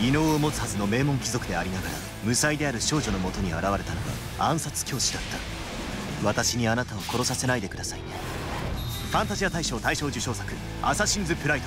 異能を持つはずの名門貴族でありながら無才である少女のもとに現れたのは暗殺教師だった。私にあなたを殺させないでくださいね。ファンタジア大賞大賞受賞作「アサシンズ・プライド」